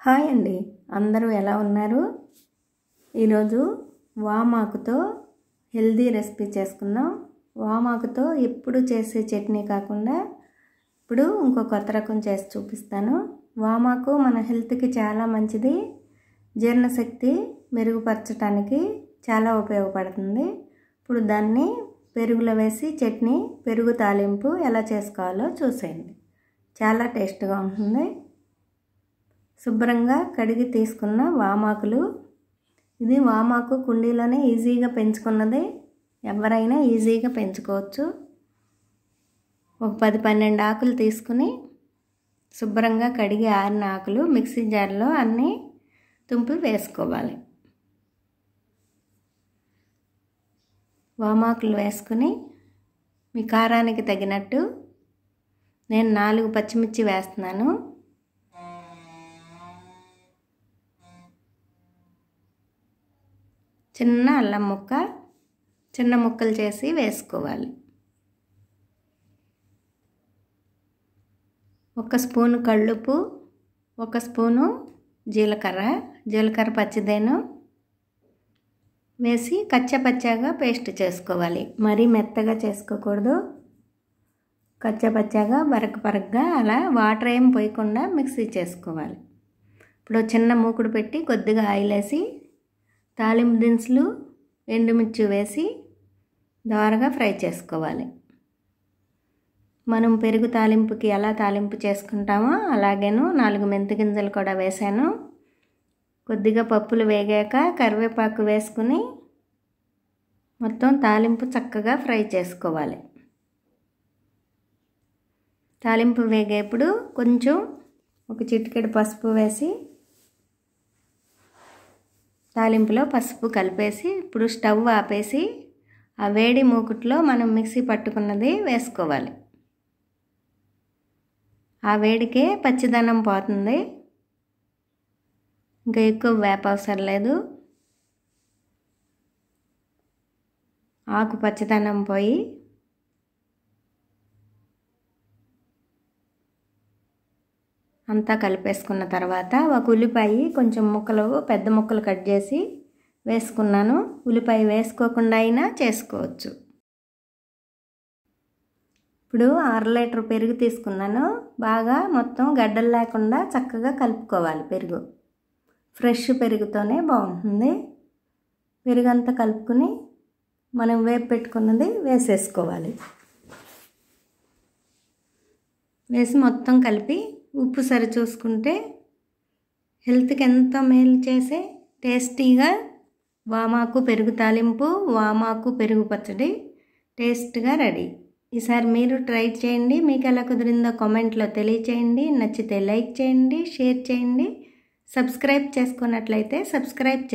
Hi అండి. అందరూ ఎలా ఉన్నారు? ఈరోజు వామాకుతో హెల్దీ రెసిపీ చేసుకుందాం. వామాకుతో ఎప్పుడు చేసే చట్నీ కాకుండా ఇప్పుడు ఇంకో కొత్త రకం చేసి చూపిస్తాను. వామాకు మన హెల్త్కి చాలా మంచిది. జీర్ణశక్తి మెరుగుపరచడానికి చాలా ఉపయోగపడుతుంది. ఇప్పుడు దాన్ని పెరుగులో వేసి చట్నీ పెరుగు తాలింపు ఎలా చేసుకోవాలో చూసేయండి. చాలా టేస్ట్గా ఉంటుంది. శుభ్రంగా కడిగి తీసుకున్న వామాకులు. ఇది వామాకు కుండీలోనే ఈజీగా పెంచుకున్నది. ఎవరైనా ఈజీగా పెంచుకోవచ్చు. ఒక పది పన్నెండు ఆకులు తీసుకుని శుభ్రంగా కడిగి ఆరిన ఆకులు మిక్సీ జార్లో అన్నీ తుంపి వేసుకోవాలి. వామాకులు వేసుకుని మీ కారానికి తగినట్టు నేను నాలుగు పచ్చిమిర్చి వేస్తున్నాను. చిన్న అల్లం ముక్క చిన్న ముక్కలు చేసి వేసుకోవాలి. ఒక స్పూను కళ్ళుపు ఒక స్పూను జీలకర్ర జీలకర్ర పచ్చిదేను వేసి కచ్చపచ్చాగా పేస్ట్ చేసుకోవాలి. మరీ మెత్తగా చేసుకోకూడదు. కచ్చపచ్చాగా బరక పరగ్గా అలా వాటర్ ఏం పోయకుండా మిక్సీ చేసుకోవాలి. ఇప్పుడు చిన్న మూకుడు పెట్టి కొద్దిగా ఆయిల్ వేసి తాలింపు దినుసులు ఎండుమిర్చి వేసి దోరగా ఫ్రై చేసుకోవాలి. మనం పెరుగు తాలింపుకి ఎలా తాలింపు చేసుకుంటామో అలాగేను నాలుగు మెంతి గింజలు కూడా వేసాను. కొద్దిగా పప్పులు వేగాక కరివేపాకు వేసుకుని మొత్తం తాలింపు చక్కగా ఫ్రై చేసుకోవాలి. తాలింపు వేగేప్పుడు కొంచెం ఒక చిటికెడు పసుపు వేసి తాలింపులో పసుపు కలిపేసి ఇప్పుడు స్టవ్ ఆపేసి ఆ వేడి మూకుట్లో మనం మిక్సీ పట్టుకున్నది వేసుకోవాలి. ఆ వేడికే పచ్చిదనం పోతుంది. ఇంకా ఎక్కువ వేప అవసరం లేదు. ఆకు పచ్చదనం పోయి అంతా కలిపేసుకున్న తర్వాత ఒక ఉల్లిపాయ కొంచెం ముక్కలు పెద్ద ముక్కలు కట్ చేసి వేసుకున్నాను. ఉల్లిపాయ వేసుకోకుండా అయినా చేసుకోవచ్చు. ఇప్పుడు అర లీటర్ పెరుగు తీసుకున్నాను. బాగా మొత్తం గడ్డలు లేకుండా చక్కగా కలుపుకోవాలి పెరుగు. ఫ్రెష్ పెరుగుతోనే బాగుంటుంది. పెరుగు అంతా కలుపుకుని మనం వేపు పెట్టుకున్నది వేసేసుకోవాలి. వేసి మొత్తం కలిపి ఉప్పు సరిచూసుకుంటే హెల్త్కి ఎంత మేలు చేసే టేస్టీగా వామాకు పెరుగు తాలింపు వామాకు పెరుగు పచ్చడి టేస్ట్గా రెడీ. ఈసారి మీరు ట్రై చేయండి. మీకు ఎలా కుదిరిందో కామెంట్లో తెలియచేయండి. నచ్చితే లైక్ చేయండి షేర్ చేయండి. సబ్స్క్రైబ్ చేసుకున్నట్లయితే సబ్స్క్రైబ్